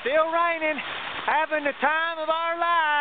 Still raining. Having the time of our lives.